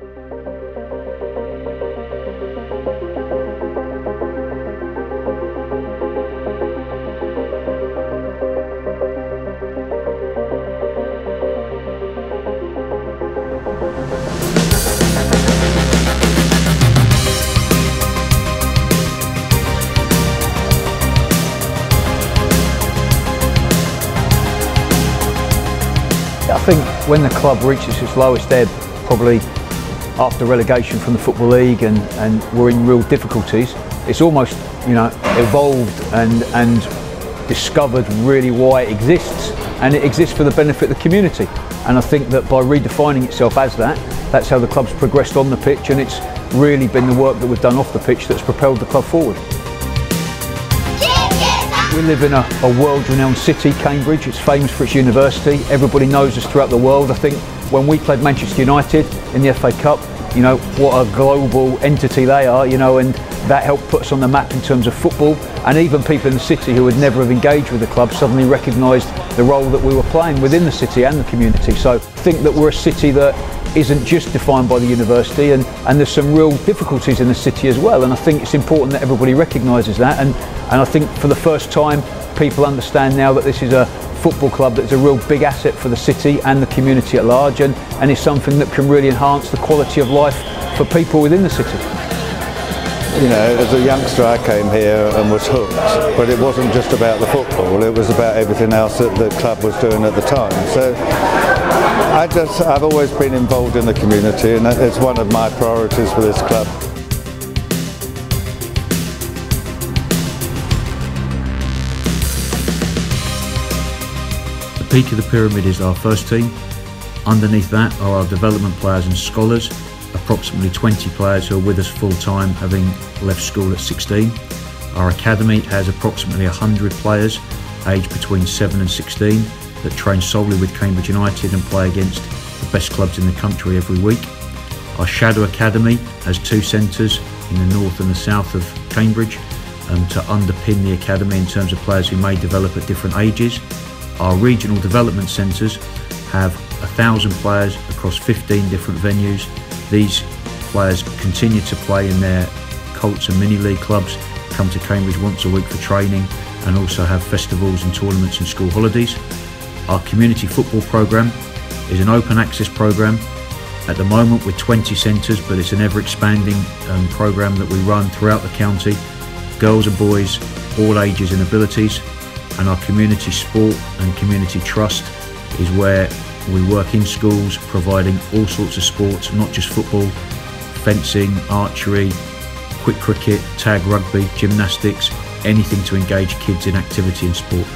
I think when the club reaches its lowest ebb, probably after relegation from the Football League and, and we're in real difficulties, it's almost, you know, evolved and, and discovered really why it exists. And it exists for the benefit of the community. And I think that by redefining itself as that, that's how the club's progressed on the pitch and it's really been the work that we've done off the pitch that's propelled the club forward. We live in a, a world-renowned city, Cambridge. It's famous for its university. Everybody knows us throughout the world. I think when we played Manchester United in the FA Cup, you know, what a global entity they are, you know, and that helped put us on the map in terms of football. And even people in the city who would never have engaged with the club suddenly recognised the role that we were playing within the city and the community. So I think that we're a city that isn't just defined by the university and, and there's some real difficulties in the city as well and I think it's important that everybody recognises that and, and I think for the first time people understand now that this is a football club that's a real big asset for the city and the community at large and, and is something that can really enhance the quality of life for people within the city. You know, as a youngster I came here and was hooked, but it wasn't just about the football, it was about everything else that the club was doing at the time. So I just, I've always been involved in the community and it's one of my priorities for this club. The peak of the pyramid is our first team. Underneath that are our development players and scholars, approximately 20 players who are with us full time having left school at 16. Our academy has approximately 100 players aged between 7 and 16 that train solely with Cambridge United and play against the best clubs in the country every week. Our Shadow Academy has two centres in the north and the south of Cambridge um, to underpin the academy in terms of players who may develop at different ages. Our regional development centres have a thousand players across 15 different venues. These players continue to play in their Colts and mini league clubs, come to Cambridge once a week for training and also have festivals and tournaments and school holidays. Our community football programme is an open access programme at the moment with 20 centres but it's an ever expanding um, programme that we run throughout the county. Girls and boys, all ages and abilities and our community sport and community trust is where we work in schools providing all sorts of sports, not just football, fencing, archery, quick cricket, tag rugby, gymnastics, anything to engage kids in activity and sport.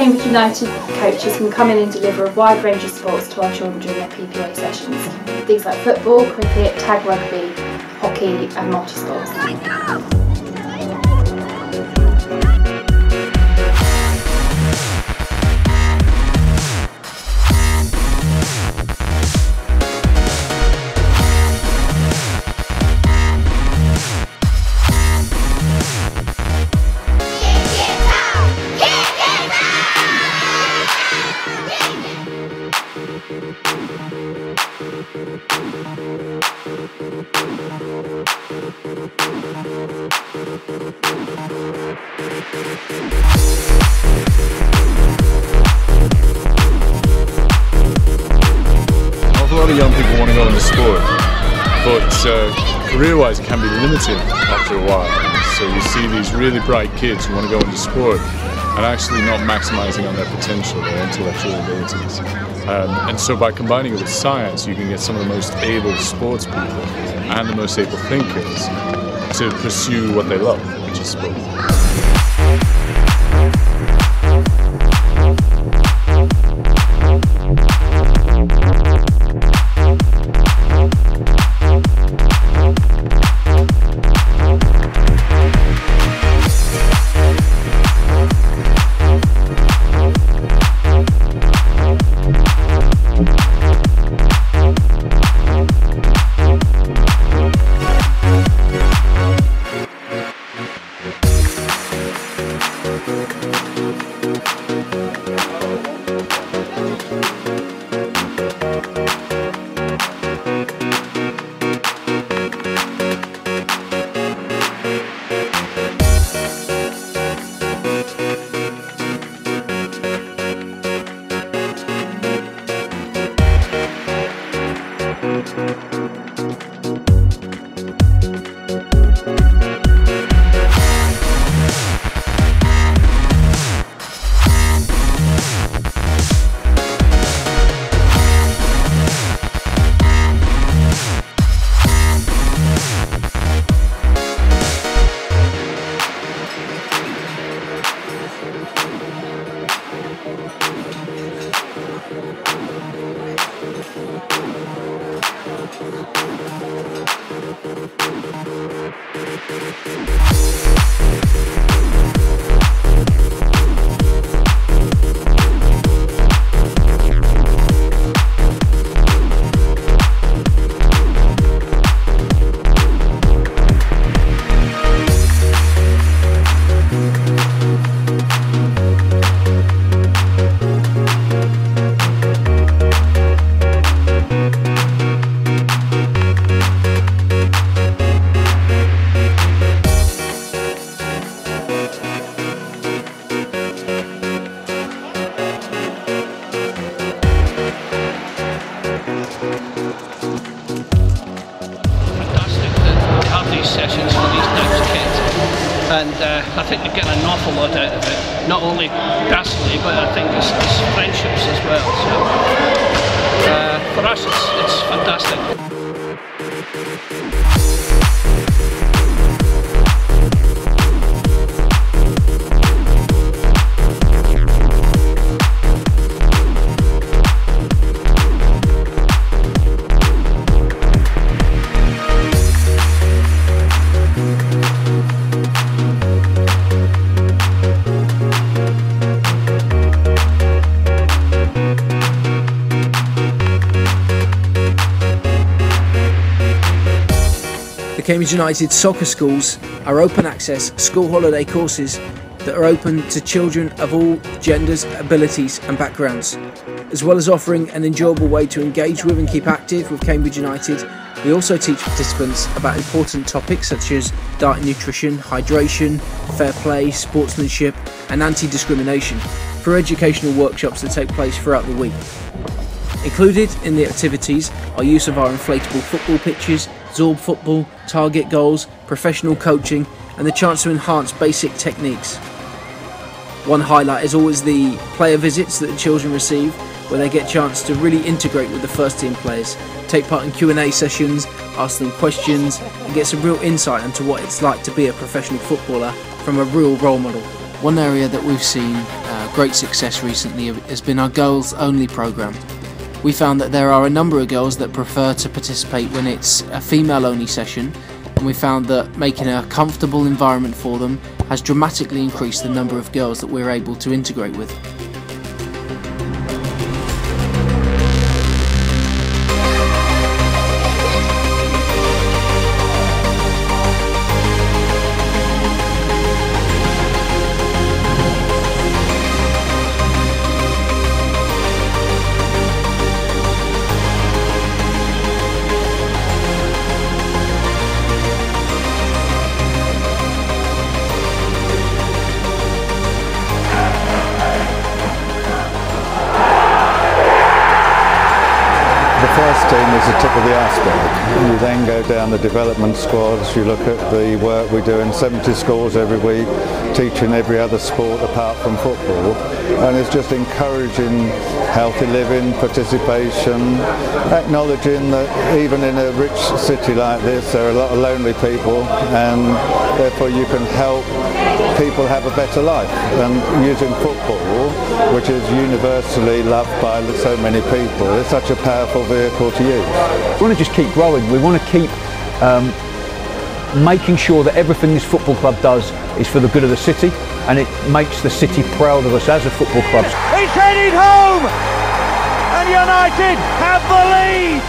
Cambridge United coaches can come in and deliver a wide range of sports to our children during their PPA sessions. Things like football, cricket, tag rugby, hockey and multi-sports. A lot of young people want to go into sport, but uh, career-wise, it can be limited after a while. So you see these really bright kids who want to go into sport and actually not maximizing on their potential, their intellectual abilities. Um, and so by combining it with science, you can get some of the most able sports people and the most able thinkers to pursue what they love, which is sport. Of it. Not only personally, but I think it's, it's friendships as well. So uh, for us, it's, it's fantastic. Cambridge United soccer schools are open access school holiday courses that are open to children of all genders, abilities, and backgrounds. As well as offering an enjoyable way to engage with and keep active with Cambridge United, we also teach participants about important topics such as diet nutrition, hydration, fair play, sportsmanship, and anti discrimination for educational workshops that take place throughout the week. Included in the activities are use of our inflatable football pitches, Zorb football, target goals, professional coaching, and the chance to enhance basic techniques. One highlight is always the player visits that the children receive, where they get a chance to really integrate with the first team players, take part in Q&A sessions, ask them questions, and get some real insight into what it's like to be a professional footballer from a real role model. One area that we've seen uh, great success recently has been our girls only program we found that there are a number of girls that prefer to participate when it's a female only session, and we found that making a comfortable environment for them has dramatically increased the number of girls that we're able to integrate with. Then go down the development squads, you look at the work we do in 70 schools every week, teaching every other sport apart from football. And it's just encouraging healthy living, participation, acknowledging that even in a rich city like this, there are a lot of lonely people and therefore you can help people have a better life. And using football, which is universally loved by so many people, is such a powerful vehicle to use. We want to just keep growing. We want to keep um, making sure that everything this football club does is for the good of the city and it makes the city proud of us as a football club. He's headed home and United have the lead.